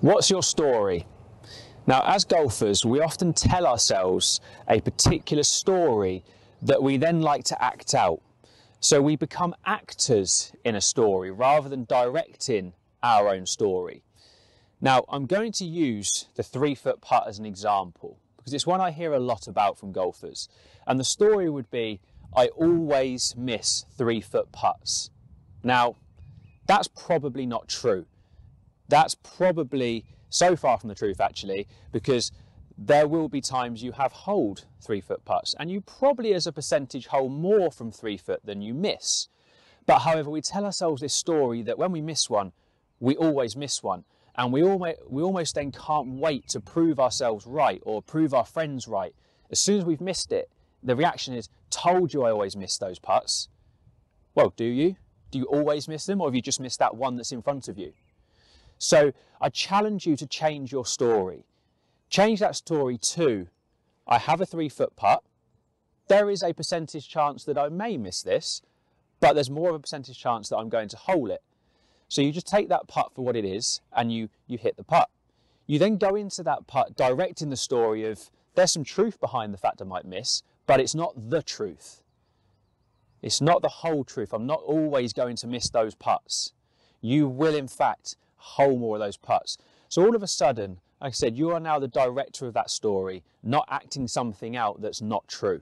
What's your story? Now, as golfers, we often tell ourselves a particular story that we then like to act out. So we become actors in a story rather than directing our own story. Now, I'm going to use the three foot putt as an example because it's one I hear a lot about from golfers. And the story would be I always miss three foot putts. Now, that's probably not true. That's probably so far from the truth, actually, because there will be times you have holed three foot putts, and you probably, as a percentage, hold more from three foot than you miss. But however, we tell ourselves this story that when we miss one, we always miss one. And we almost, we almost then can't wait to prove ourselves right or prove our friends right. As soon as we've missed it, the reaction is, Told you I always miss those putts. Well, do you? Do you always miss them, or have you just missed that one that's in front of you? So I challenge you to change your story. Change that story to I have a three foot putt. There is a percentage chance that I may miss this, but there's more of a percentage chance that I'm going to hole it. So you just take that putt for what it is and you, you hit the putt. You then go into that putt directing the story of there's some truth behind the fact I might miss, but it's not the truth. It's not the whole truth. I'm not always going to miss those putts. You will, in fact, hole more of those putts. So all of a sudden, like I said, you are now the director of that story, not acting something out that's not true.